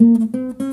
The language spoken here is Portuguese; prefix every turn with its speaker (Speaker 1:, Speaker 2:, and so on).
Speaker 1: Música